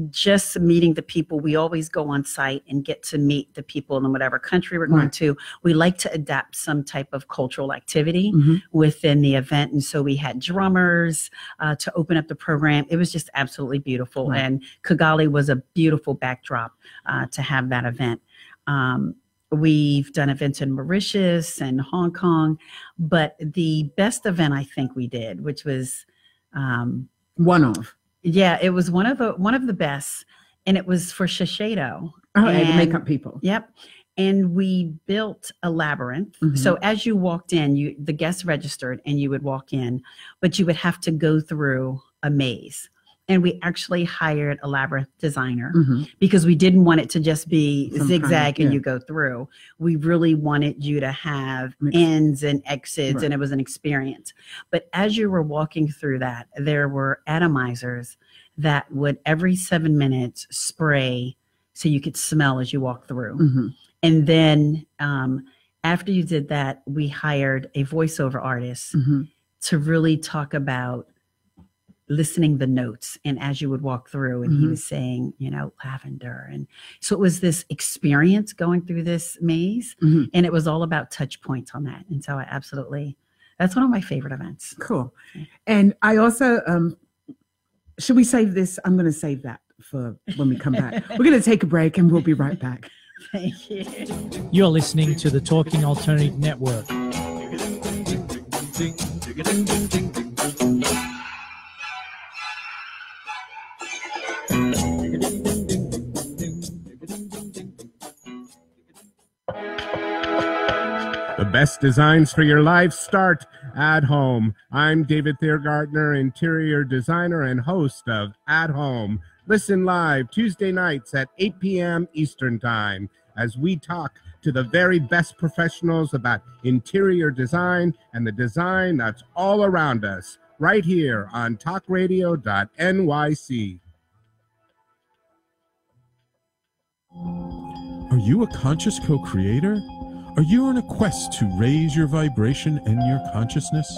just meeting the people. We always go on site and get to meet the people in whatever country we're going Right. to. We like to adapt some type of cultural activity Mhm. within the event. And so we had drummers uh, to open up the program. It was just absolutely beautiful. Right. And Kigali was a beautiful backdrop uh, to have that event. Um, we've done events in Mauritius and Hong Kong, but the best event I think we did, which was, um, one of yeah, it was one of the one of the best, and it was for Shiseido. oh the And- makeup people Yep. And we built a labyrinth. Mhm. So as you walked in, you the guests registered and you would walk in, but you would have to go through a maze. And we actually hired a labyrinth designer Mhm. because we didn't want it to just be Some kind zigzag and yeah. you go through. We really wanted you to have ins and exits Right. and it was an experience. But as you were walking through that, there were atomizers that would every seven minutes spray so you could smell as you walk through. Mhm. And then um, after you did that, we hired a voiceover artist Mhm. to really talk about listening the notes and as you would walk through and he Mhm. was saying you know lavender and so it was this experience going through this maze Mhm. and it was all about touch points on that and so i absolutely that's one of my favorite events Cool. And I also um should we save this? I'm gonna save that for when we come back. We're gonna take a break and we'll be right back. thank you You're listening to the Talking Alternative Network. The best designs for your life start at home. I'm David Thiergartner, interior designer and host of At Home. Listen live Tuesday nights at 8 p.m. Eastern Time as we talk to the very best professionals about interior design and the design that's all around us, right here on talkradio.nyc. Are you a conscious co creator? Are you on a quest to raise your vibration and your consciousness?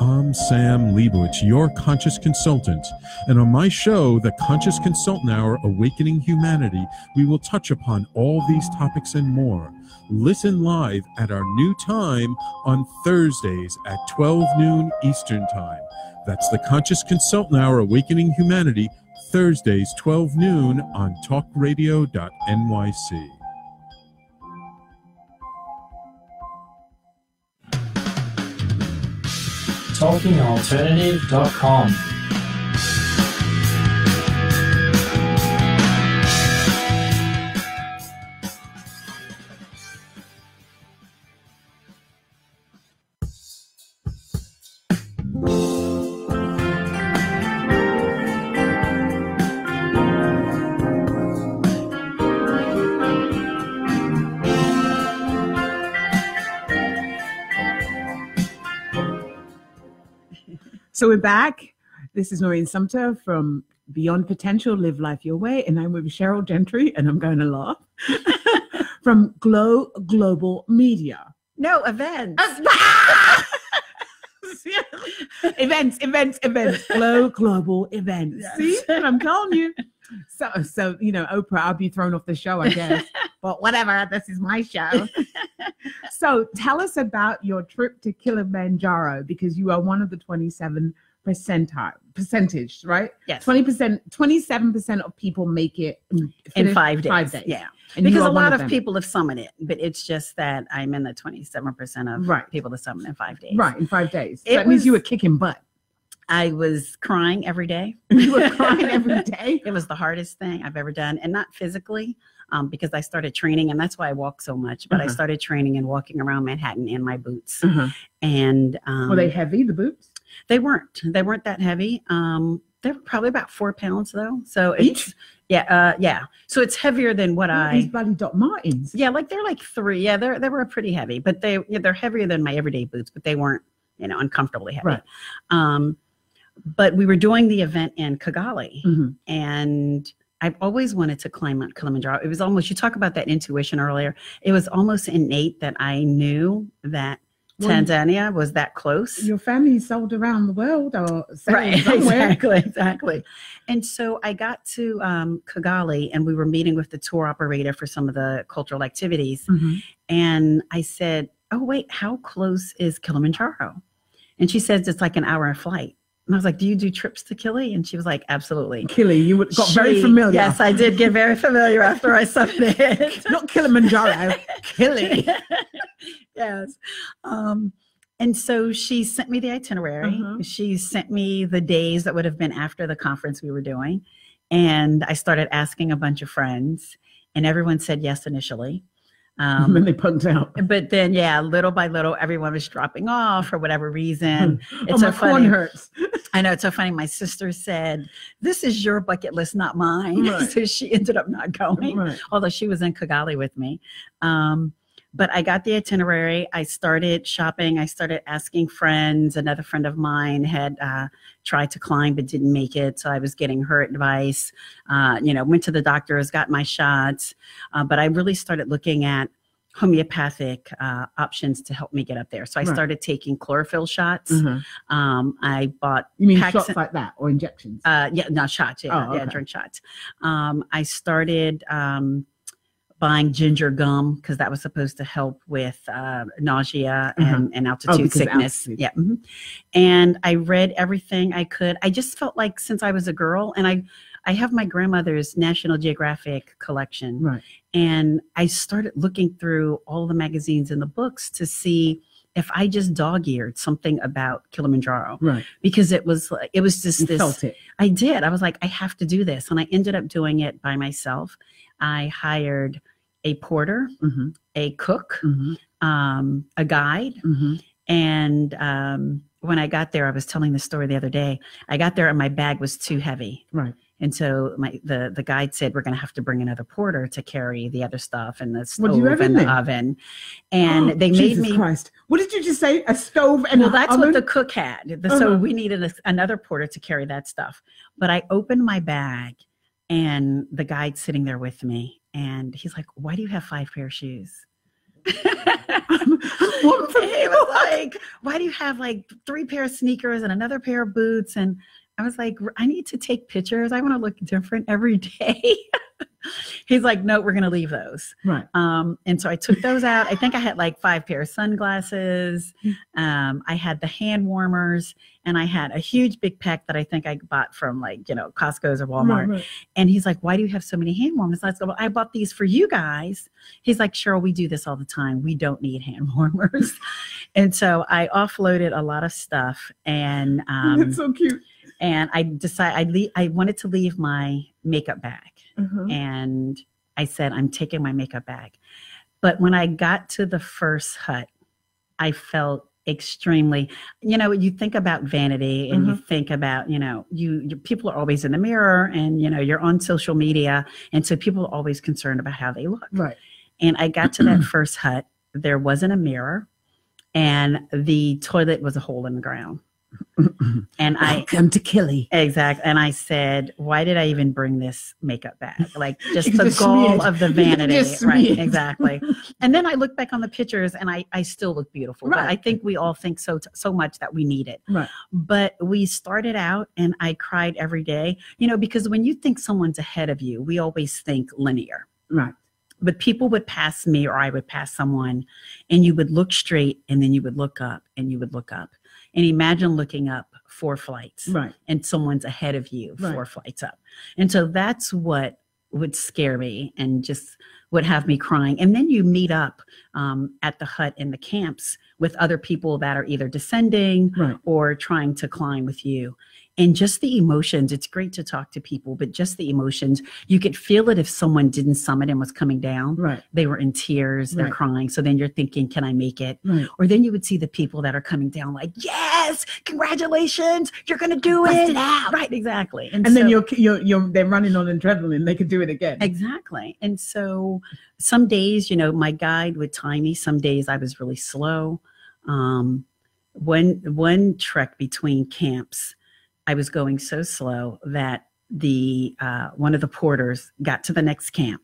I'm Sam Liebowitz, your conscious consultant, and on my show, The Conscious Consultant Hour Awakening Humanity, we will touch upon all these topics and more. Listen live at our new time on Thursdays at 12 noon Eastern Time. That's The Conscious Consultant Hour Awakening Humanity, Thursdays, 12 noon on talkradio.nyc. TalkingAlternative.com. So we're back. This is Noreen Sumpter from Beyond Potential, Live Life Your Way, and I'm with Cheryl Gentry, and I'm going to laugh from Glow Global Media. no events events, events, events, Glow Global Events. See, and I'm telling you. So, so you know, Oprah, I'll be thrown off the show, I guess. but whatever, this is my show. so, tell us about your trip to Kilimanjaro because you are one of the 27 percentile percentage, right? yes 20%, 27% of people make it in, in five days, Five days. yeah And because a lot of, them. people have summited it, but it's just that I'm in the 27% of Right. people that summit in five days. right in five days. So It that means you were kicking butt. I was crying every day. You were crying every day. It was the hardest thing I've ever done, and not physically, um, because I started training, and that's why I walk so much. But I Uh-huh. started training and walking around Manhattan in my boots, Uh-huh. and um, Were they heavy, the boots? they weren't. They weren't that heavy. Um, They're probably about four pounds though. So Each? it's yeah, uh, yeah. So it's heavier than what These I. bloody Doc Martens. Yeah, like they're like three. Yeah, they're they were pretty heavy, but they yeah, they're heavier than my everyday boots, but they weren't you know uncomfortably heavy. Right. Um, but we were doing the event in Kigali, Mhm. and I've always wanted to climb Mount Kilimanjaro. It was almost you talk about that intuition earlier. It was almost innate that I knew that Tanzania was that close. Your family sold around the world or Right, somewhere. exactly, exactly. And so I got to um, Kigali, and we were meeting with the tour operator for some of the cultural activities. Mhm. And I said, "Oh wait, how close is Kilimanjaro?" And she says it's like an hour flight. And I was like, "Do you do trips to Kili?" And she was like, "Absolutely." Killy, you would- got very familiar. Yes, I did get very familiar after I submitted. Not Kilimanjaro, Killy. yes. Um, and so she sent me the itinerary. Uh-huh. She sent me the days that would have been after the conference we were doing. And I started asking a bunch of friends, and everyone said yes initially. and then Um, they punked out. but then, yeah, little by little, everyone was dropping off for whatever reason. oh, It's my so corn funny. hurts. I know it's so funny. My sister said, "This is your bucket list, not mine." Right. so she ended up not going Right. although she was in Kigali with me. Um, but I got the itinerary. I started shopping. I started asking friends. Another friend of mine had uh, tried to climb but didn't make it, so I was getting her advice. Uh, you know, went to the doctors, got my shots, uh, but I really started looking at homeopathic uh, options to help me get up there. So I Right. started taking chlorophyll shots. Mhm. Um, I bought You mean packs- shots like that or injections? uh, yeah, no shots. Yeah, Oh, yeah, drink shots. Um, I started um, buying ginger gum because that was supposed to help with uh, nausea Uh-huh. and, and Oh, altitude because sickness. altitude. Yeah. mhm. And I read everything I could. I just felt like since I was a girl, and I, I have my grandmother's National Geographic collection, Right. and I started looking through all the magazines and the books to see if I just dog-eared something about Kilimanjaro Right. because it was like it was just You this felt it. I did. I was like, I have to do this. And I ended up doing it by myself. I hired a porter, Mhm. a cook, Mhm. um, a guide. Mhm. And um, when I got there, I was telling the story the other day. I got there and my bag was too heavy. Right. And so my the the guide said we're going to have to bring another porter to carry the other stuff and the What do you stove have in and the there? oven. And they made Jesus me Christ. What did you just say? A stove and well, that's oven? what the cook had. The- So Uh-huh. we needed a, another porter to carry that stuff. But I opened my bag, and the guide sitting there with me, and he's like, "Why do you have five pair of shoes?" One for he was like, "Why do you have like three pair of sneakers and another pair of boots?" And I was like, "I need to take pictures. I want to look different every day." he's like, "No, we're gonna leave those." Right. Um, and so I took those out. I think I had like five pair of sunglasses. Um, I had the hand warmers, and I had a huge big pack that I think I bought from like you know Costco's or Walmart. Right, right. And he's like, "Why do you have so many hand warmers?" I said, "Well, I bought these for you guys." He's like, "Cheryl, we do this all the time. We don't need hand warmers." and so I offloaded a lot of stuff, and um, That's so cute. And I decided I le- I wanted to leave my makeup bag Uh-huh. and I said, I'm taking my makeup bag. But when I got to the first hut, I felt extremely, you know, you think about vanity and you think about, you know, you, you people are always in the mirror and, you know, you're on social media. And so people are always concerned about how they look. Right. And I got to that first hut, there wasn't a mirror and the toilet was a hole in the ground. And I come to Killy. Exactly. And I said, why did I even bring this makeup bag? Like just the goal smeared. of the vanity. Right. Exactly. and then I look back on the pictures and I, I still look beautiful. But I think we all think so so much that we need it. Right. But we started out and I cried every day, you know, because when you think someone's ahead of you, we always think linear Right. but people would pass me or I would pass someone and you would look straight and then you would look up and you would look up. And imagine looking up four flights Right. and someone's ahead of you Right. four flights up. And so that's what would scare me and just would have me crying. And then you meet up um, at the hut in the camps with other people that are either descending Right. or trying to climb with you. And just the emotions it's great to talk to people but just the emotions you could feel it if someone didn't summit and was coming down Right. they were in tears they're Right. crying so then you're thinking can i make it Right. or then you would see the people that are coming down like yes congratulations you're gonna do Bust it it out. right exactly And then so- you're, you're you're they're running on adrenaline. They could do it again. Exactly. And so some days, you know, my guide would time me. Some days I was really slow. Um, one one trek between camps, I was going so slow that the uh, one of the porters got to the next camp,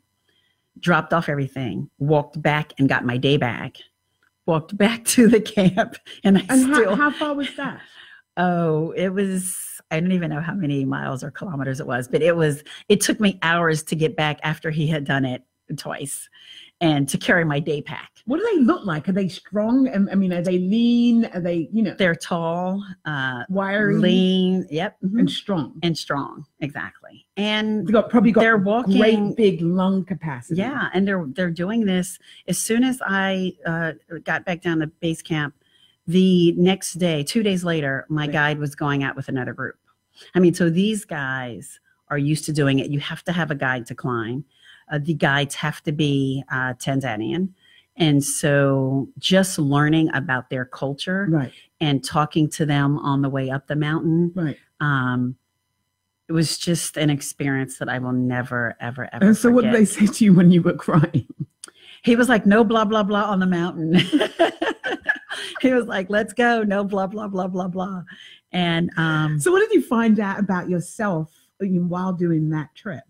dropped off everything, walked back and got my day bag, walked back to the camp, and I And still how, how far was that? Oh, it was, I don't even know how many miles or kilometers it was, but it was, it took me hours to get back after he had done it twice and to carry my day pack. What do they look like? Are they strong? I mean, are they lean? Are they, you know, They're tall, uh, wiry, lean, yep, mhm, and strong? and strong, exactly. And They got probably got they're walking, great big lung capacity. yeah, and they're they're doing this as soon as I uh, got back down to base camp. The next day, two days later, my Right. guide was going out with another group. I mean, so these guys are used to doing it. You have to have a guide to climb. Uh, the guides have to be uh, Tanzanian. And so just learning about their culture Right. and talking to them on the way up the mountain, Right. um, it was just an experience that I will never, ever, ever. And so, what did they say to you when you were crying? He was like, no blah blah blah on the mountain. he was like, let's go, no blah blah blah blah blah. And um, So, what did you find out about yourself uh, while doing that trip?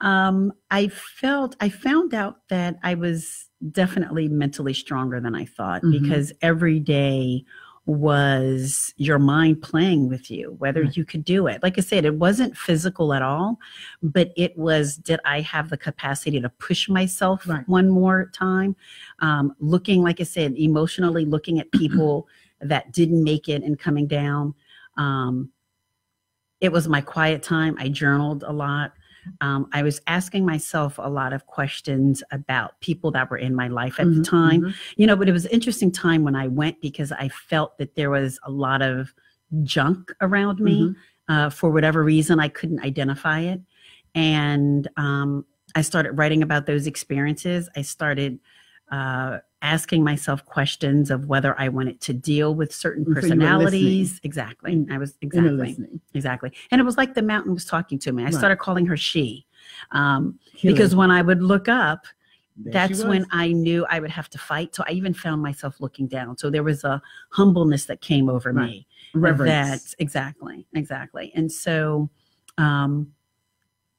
Um, I felt I found out that I was definitely mentally stronger than I thought Mhm. because every day was your mind playing with you whether Right. you could do it like i said it wasn't physical at all but it was did i have the capacity to push myself Right. one more time um, looking like i said emotionally looking at people that didn't make it and coming down um, it was my quiet time i journaled a lot um, I was asking myself a lot of questions about people that were in my life at the Mhm, time. mhm. You know, but it was an interesting time when I went because I felt that there was a lot of junk around me. Mhm. Uh, for whatever reason, I couldn't identify it. And um, I started writing about those experiences. I started uh, asking myself questions of whether I wanted to deal with certain So personalities. Exactly. I was exactly. Exactly. And it was like the mountain was talking to me. I Right. started calling her she. Um, because when I would look up, There that's when. I knew I would have to fight. So I even found myself looking down. So there was a humbleness that came over Right. me. reverence. That exactly, exactly. And so um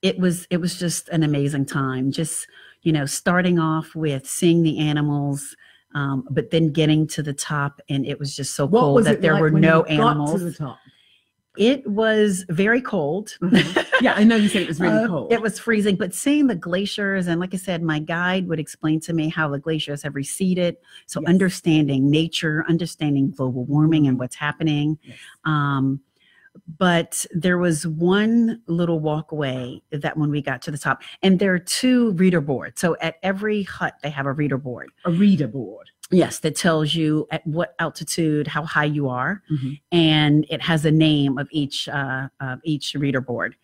it was it was just an amazing time. Just, you know, starting off with seeing the animals, um, but then getting to the top and it was just so What cold that there like were no animals. to the top? It was very cold. Yeah, I know you said it was really Uh, cold. It was freezing, but seeing the glaciers, and like I said, my guide would explain to me how the glaciers have receded. So Yes. understanding nature, understanding global warming and what's happening. Yes. Um, but there was one little walkway that when we got to the top, and there are two reader boards. So at every hut, they have a reader board. a reader board. Yes, that tells you at what altitude, how high you are, Mhm. and it has a name of each uh, of each reader board.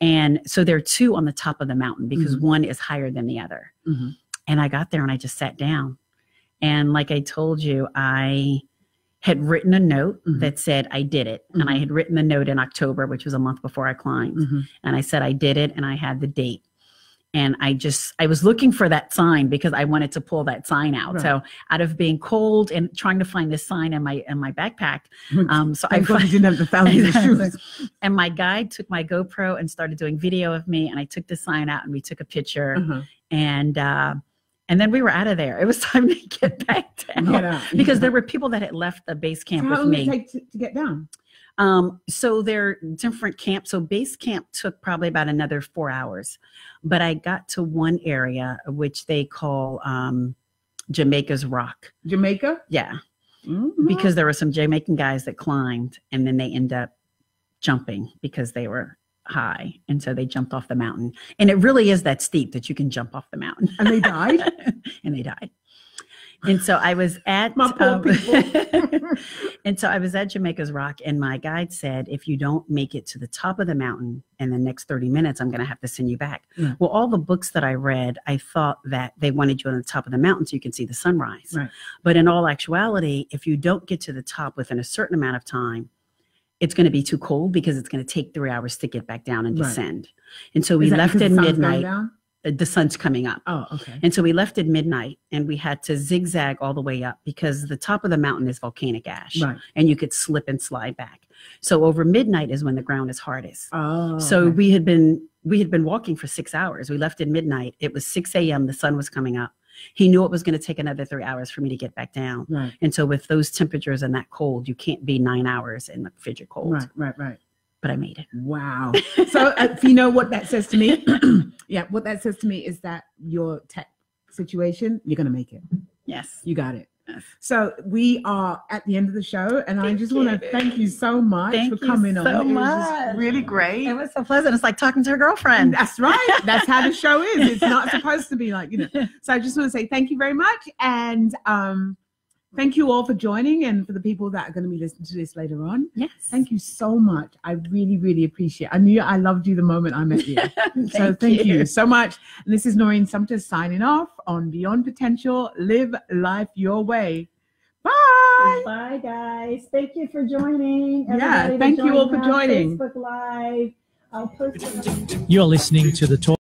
And so there are two on the top of the mountain because Mhm. one is higher than the other. Mhm. And I got there and I just sat down, and like I told you, I had written a note Mhm. that said I did it, and I Mhm. had written the note in October, which was a month before I climbed, Mhm. and I said I did it, and I had the date and I just I was looking for that sign because I wanted to pull that sign out. Right. So out of being cold and trying to find this sign in my in my backpack, um, so I Thank God you find, didn't have the thousands of Exactly. shoes. and my guide took my GoPro and started doing video of me, and I took the sign out and we took a picture, Uh-huh. and uh, and then we were out of there. It was time to get back down because there were people that had left the base camp how with long did it me. take to, to get down? Um, so they're different camps. So base camp took probably about another four hours, but I got to one area which they call um, Jamaica's Rock. Jamaica? Yeah, Mhm. because there were some Jamaican guys that climbed and then they end up jumping because they were high, and so they jumped off the mountain. And it really is that steep that you can jump off the mountain. And they died? and they died. And so I was at My poor um, and so I was at Jamaica's Rock, and my guide said, if you don't make it to the top of the mountain in the next 30 minutes, I'm going to have to send you back. Yeah. Well, all the books that I read, I thought that they wanted you on the top of the mountain so you can see the sunrise. Right. But in all actuality, if you don't get to the top within a certain amount of time, it's going to be too cold because it's going to take three hours to get back down and Right. descend. And so we left at the sun's going midnight. Uh, The sun's coming up. Oh, okay. And so we left at midnight and we had to zigzag all the way up because the top of the mountain is volcanic ash Right. and you could slip and slide back. So over midnight is when the ground is hardest. Oh. so okay. we had been we had been walking for six hours. We left at midnight. It was 6 a.m. The sun was coming up. He knew it was going to take another three hours for me to get back down. Right. And so with those temperatures and that cold, you can't be nine hours in the frigid cold. Right. Right. Right. But I made it. Wow. So uh, if you know what that says to me, yeah, what that says to me is that your tech situation, you're gonna make it. Yes. You got it. So we are at the end of the show, and I Thank just want to thank you so much Thank for coming so on. It was really great. It was so pleasant. It's like talking to a girlfriend. That's right. That's how the show is. It's not supposed to be like, you know. So I just want to say thank you very much. And um, thank you all for joining and for the people that are going to be listening to this later on. Yes. Thank you so much. I really, really appreciate it. I knew I loved you the moment I met you. so thank you. so much. And this is Noreen Sumpter signing off on Beyond Potential. Live life your way. Bye. Bye, guys. Thank you for joining. Yeah, Everybody that thank you all for joining. Facebook Live. I'll post. You're listening to the Talk.